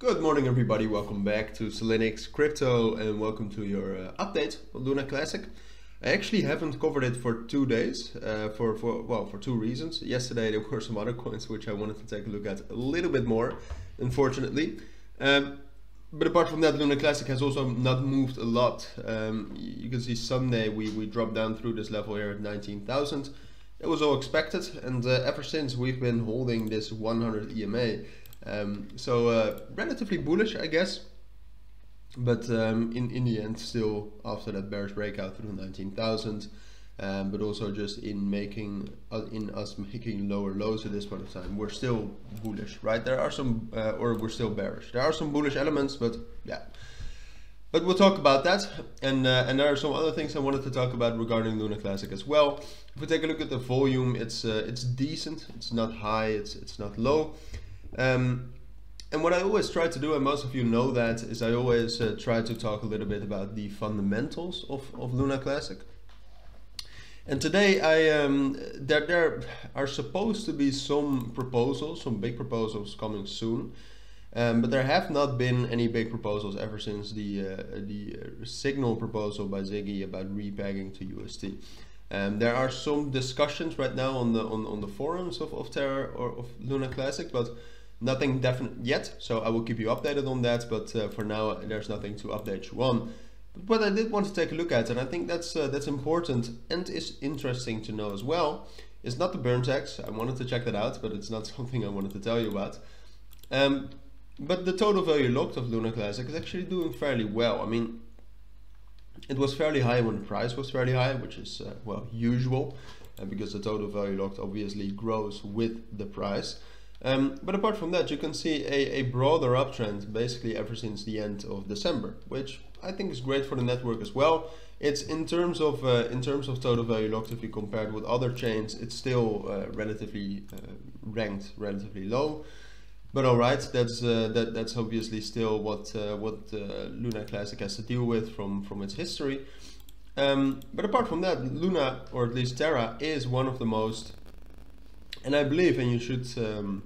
Good morning everybody, welcome back to Cilinix Crypto and welcome to your uh, update on Luna Classic. I actually haven't covered it for two days, uh, for, for, well, for two reasons. Yesterday there were some other coins which I wanted to take a look at a little bit more, unfortunately. Um, but apart from that, Luna Classic has also not moved a lot. Um, you can see Sunday we, we dropped down through this level here at 19,000. It was all expected and uh, ever since we've been holding this 100 EMA. Um, so uh, relatively bullish I guess. But um, in, in the end still after that bearish breakout through 19,000 um, but also just in making uh, in us making lower lows at this point of time we're still bullish right? There are some uh, or we're still bearish. There are some bullish elements but yeah. But we'll talk about that and uh, and there are some other things I wanted to talk about regarding Luna Classic as well. If we take a look at the volume it's uh, it's decent. It's not high. It's it's not low um, and what I always try to do, and most of you know that, is I always uh, try to talk a little bit about the fundamentals of, of Luna Classic. And today I um, there there are supposed to be some proposals, some big proposals coming soon, um, but there have not been any big proposals ever since the uh, the signal proposal by Ziggy about repegging to UST. Um, there are some discussions right now on the on, on the forums of, of Terra or of Luna Classic, but nothing definite yet. So I will keep you updated on that. But uh, for now, there's nothing to update you on But what I did want to take a look at, and I think that's uh, that's important and is interesting to know as well, is not the burn tax. I wanted to check that out, but it's not something I wanted to tell you about. Um, but the total value locked of Luna Classic is actually doing fairly well. I mean, it was fairly high when the price was fairly high, which is, uh, well, usual, uh, because the total value locked obviously grows with the price. Um, but apart from that, you can see a, a broader uptrend basically ever since the end of December, which I think is great for the network as well. It's in terms of uh, in terms of total value locked, if you compare it with other chains, it's still uh, relatively uh, ranked relatively low. But all right, that's uh, that that's obviously still what uh, what uh, Luna Classic has to deal with from from its history. Um, but apart from that, Luna or at least Terra is one of the most and I believe, and you should um,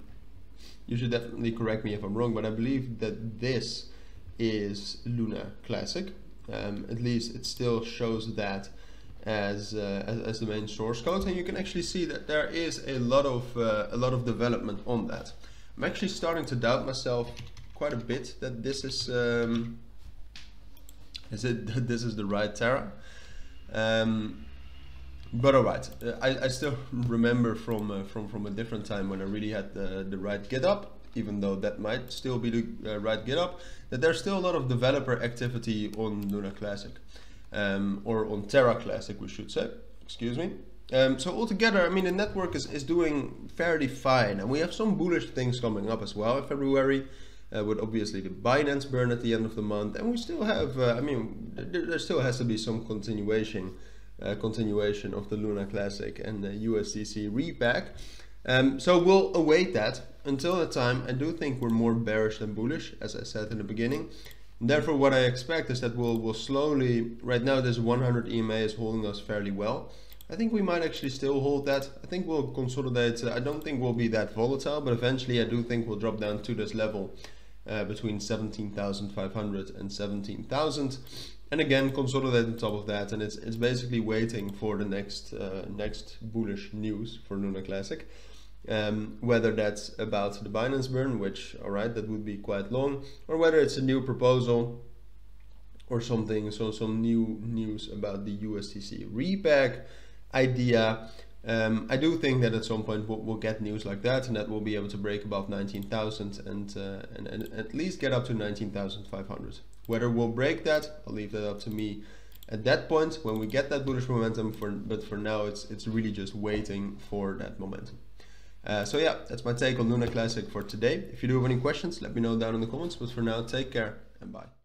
you should definitely correct me if I'm wrong, but I believe that this is Luna Classic. Um, at least it still shows that as, uh, as, as the main source code, and you can actually see that there is a lot of uh, a lot of development on that. I'm actually starting to doubt myself quite a bit that this is um, is it that this is the right Terra. Um, but all right, uh, I, I still remember from uh, from from a different time when I really had the the right GitHub, even though that might still be the uh, right GitHub, that there's still a lot of developer activity on Luna Classic, um, or on Terra Classic, we should say. Excuse me. Um, so altogether, I mean, the network is, is doing fairly fine, and we have some bullish things coming up as well in February, uh, with obviously the Binance burn at the end of the month, and we still have, uh, I mean, there, still has to be some continuation uh, continuation of the Luna Classic and the USTC repeg. Um, so we'll await that. Until that time, I do think we're more bearish than bullish, as I said in the beginning. therefore, what I expect is that we'll, we'll slowly, right now this 100 EMA is holding us fairly well. I think we might actually still hold that. I think we'll consolidate. I don't think we'll be that volatile, but eventually I do think we'll drop down to this level uh, between 17,500 and 17,000 and again consolidate on top of that and it's it's basically waiting for the next uh, next bullish news for Luna Classic um, whether that's about the Binance burn which all right that would be quite long or whether it's a new proposal or something so some new news about the USTC repeg idea um, I do think that at some point we'll, we'll, get news like that and that we'll be able to break above 19,000 and, uh, and, and at least get up to 19,500. Whether we'll break that, I'll leave that up to me at that point when we get that bullish momentum. For But for now, it's, it's really just waiting for that momentum. Uh, so yeah, that's my take on Luna Classic for today. If you do have any questions, let me know down in the comments. But for now, take care and bye.